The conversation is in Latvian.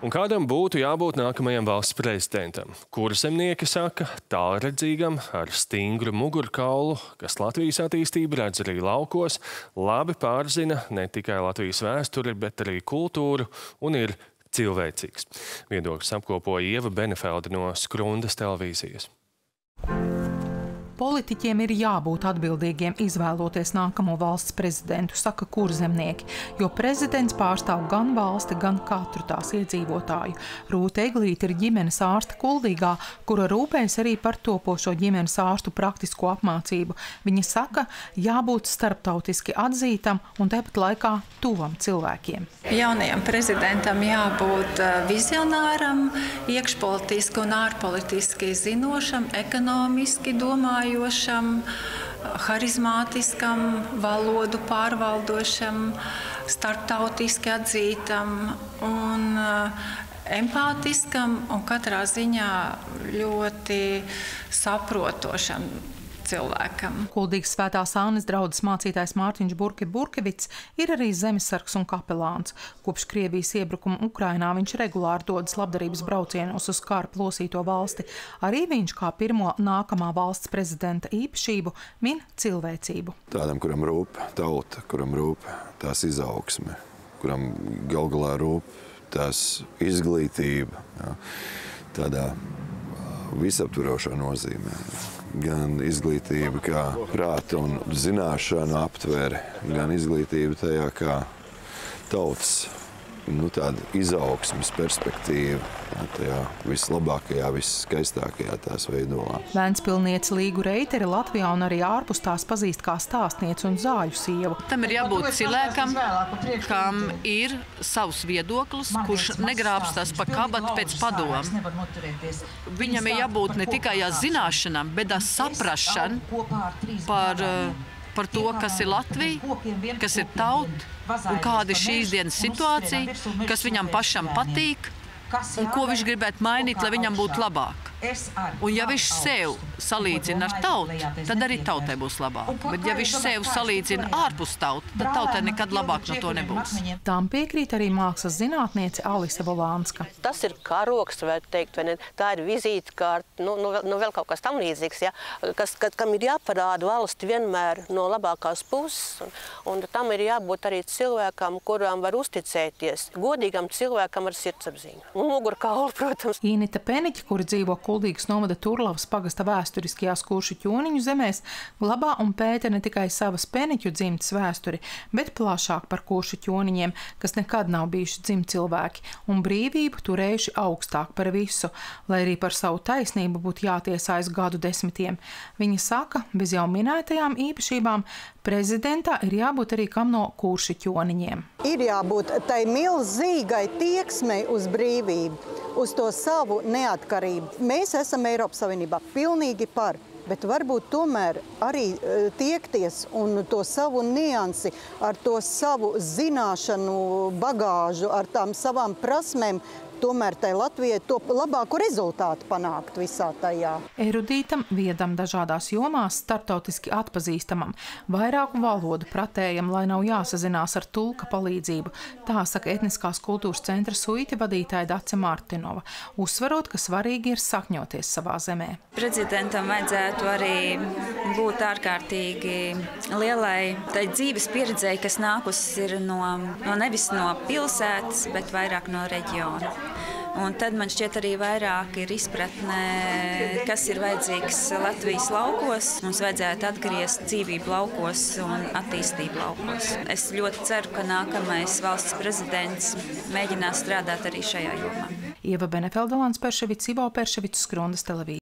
Un kādam būtu jābūt nākamajam valsts prezidentam? Kurzemnieki saka, tālredzīgam, ar stingru mugurkaulu, kas Latvijas attīstību redz arī laukos, labi pārzina ne tikai Latvijas vēsturi, bet arī kultūru un ir cilvēcīgs. Viedoklis apkopoja Ieva Benefelde no Skrundas televīzijas. Politiķiem ir jābūt atbildīgiem izvēloties nākamo valsts prezidentu, saka kurzemnieki, jo prezidents pārstāv gan valsti, gan katru tās iedzīvotāju. Rūta Eglīte ir ģimenes ārsta Kuldīgā, kura rūpējas arī par topošo ģimenes ārstu praktisko apmācību. Viņa saka, jābūt starptautiski atzītam un tepat laikā tuvam cilvēkiem. Jaunajam prezidentam jābūt eh, vizionāram, iekšpolitiski un ārpolitiski zinošam, ekonomiski domājot runājošam, harizmātiskam, valodu pārvaldošam, starptautiski atzītam un empātiskam un katrā ziņā ļoti saprotošam cilvēkam. Kuldīgas svētās Ānes draudzes mācītājs Mārtiņš Burke Burkevits ir arī zemesargs un kapelāns. Kopš Krievijas iebrukuma Ukrainā viņš regulāri dodas labdarības braucienos uz kāra plosīto valsti. Arī viņš kā pirmo nākamā valsts prezidenta īpašību min cilvēcību. Tādam, kuram rūp tauta, kuram rūp tās izaugsme, kuram gal galā rūp tās izglītība, jā, tādā visaptvarošā nozīmē. Gan izglītība kā prāta un zināšanu aptvere, gan izglītība tajā kā tautas nu, tāda izaugsmes perspektīva jā, tajā vislabākajā, visskaistākajā tās veidolā. Vēnspilniece Līgu Reitere Latvijā un arī ārpus tās pazīst kā stāstniece un zāļu sievu. Tam ir jābūt cilvēkam, kam ir savs viedoklis, kurš negrābstās pa kabatu pēc padomu. Viņam ir jābūt ne tikai zināšanām, bet arī saprašana par uh, par to, kas ir Latvija, kas ir tauta un kāda ir šīs dienas situācija, kas viņam pašam patīk un ko viņš gribētu mainīt, lai viņam būtu labāk. Un ja viņš sev salīdzina ar tautu, tad arī tautai būs labāk. Bet ja viņš sev salīdzina ārpus tautu, tad tautai nekad labāk no to nebūs. Tām piekrīt arī mākslas zinātniece Alise Volānska. Tas ir karoks, vai teikt, vai ne? Tā ir vizītkārta, nu, nu, nu vēl kaut kas tam līdzīgs, ja? kas, kad, kam ir jāparāda valsti vienmēr no labākās puses. Un, un tam ir jābūt arī cilvēkam, kuram var uzticēties. Godīgam cilvēkam ar sirdsapziņu. Un mugurkaulu, protams. Īnita Peniķa, kuri dzīvo Kuldīgas novada Turlavas pagasta vēsturiskajās kuršu ķoniņu zemēs, glabā un pēta ne tikai savas peniķu dzimtas vēsturi, bet plašāk par kuršu ķoniņiem, kas nekad nav bijuši dzimcilvēki un brīvību turējuši augstāk par visu, lai arī par savu taisnību būtu jātiesājas gadu desmitiem. Viņa saka, bez jau minētajām īpašībām prezidentā ir jābūt arī kam no kuršu ķoniņiem. Ir jābūt tai milzīgai tieksmei uz brīvību uz to savu neatkarību. Mēs esam Eiropas Savienībā pilnīgi par. Bet varbūt tomēr arī e, tiekties un to savu niansi, ar to savu zināšanu bagāžu, ar tām savām prasmēm tomēr tai Latvijai to labāku rezultātu panākt visā tajā. Erudītam, viedam dažādās jomās, startautiski atpazīstamam, vairāku valodu pratējam, lai nav jāsazinās ar tulka palīdzību. Tā saka etniskās kultūras centra suiti vadītāja Dace Martinova, uzsverot, ka svarīgi ir sakņoties savā zemē. Prezidentam vajadzētu arī būt ārkārtīgi lielai tai dzīves pieredzei, kas nākusi ir no, no nevis no pilsētas, bet vairāk no reģiona. Un tad man šķiet arī vairāk ir izpratne, kas ir vajadzīgs Latvijas laukos. Mums vajadzētu atgriezt dzīvību laukos un attīstību laukos. Es ļoti ceru, ka nākamais valsts prezidents mēģinās strādāt arī šajā jomā. Ieva Benefeldolāns Perševits, Ivo Perševits, Skrondas televīzija.